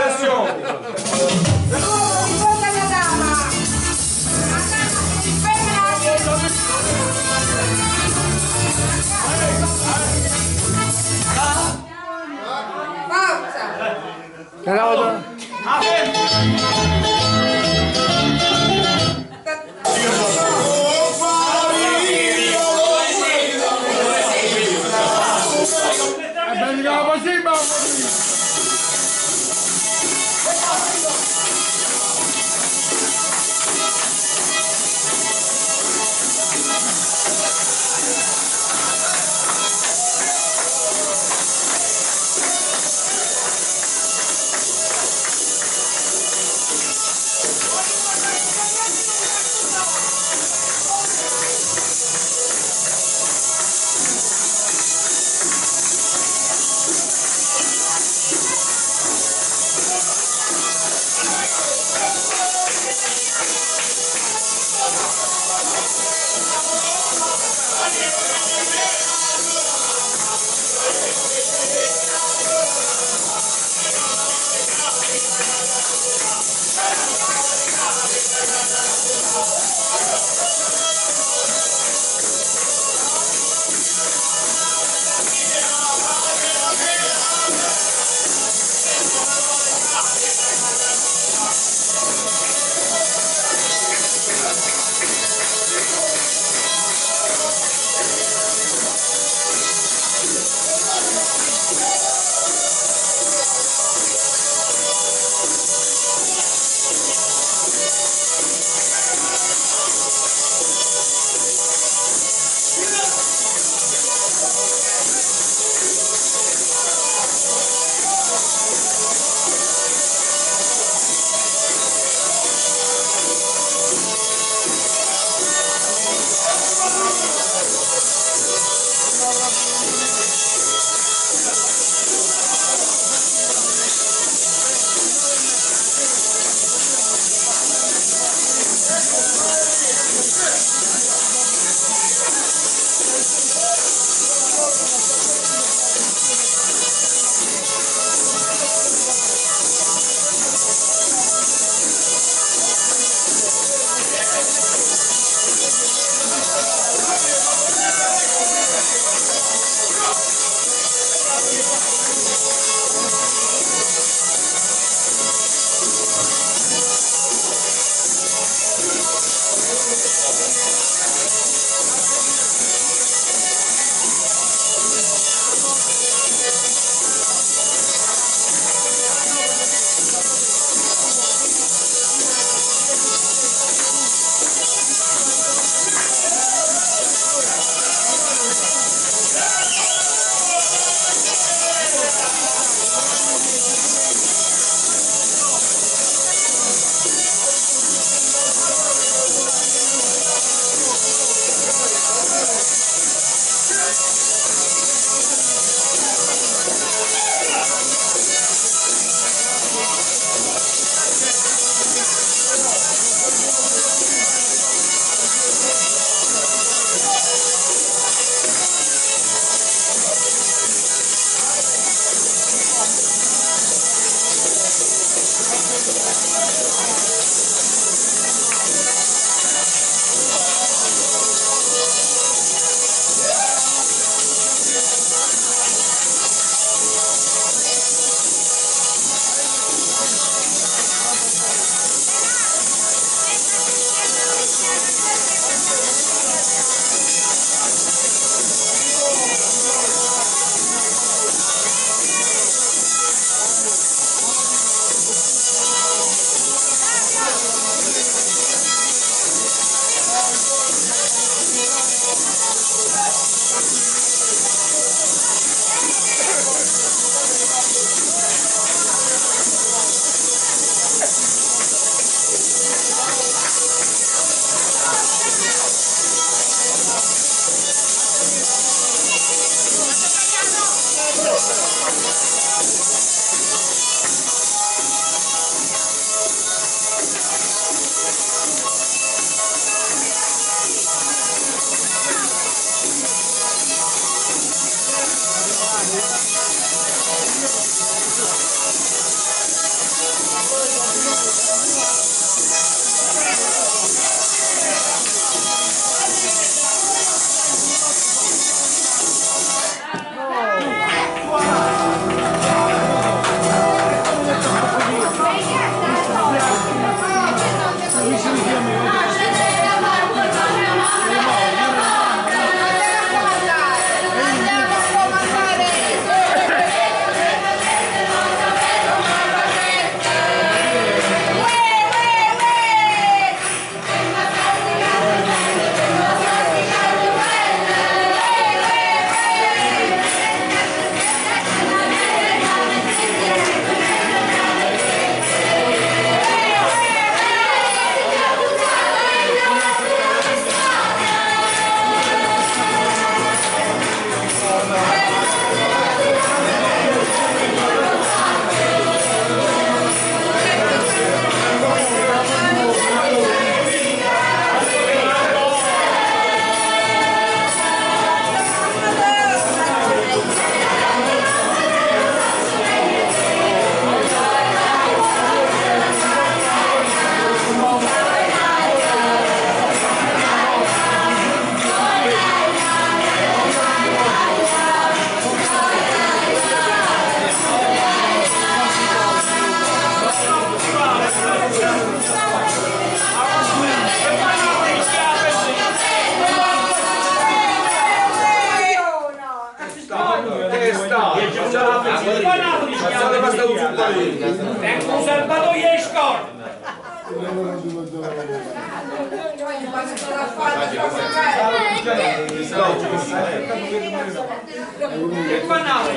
Atención. Thank you. Napoli, Napoli si chiama È un serbatoio di scorta. E qua Napoli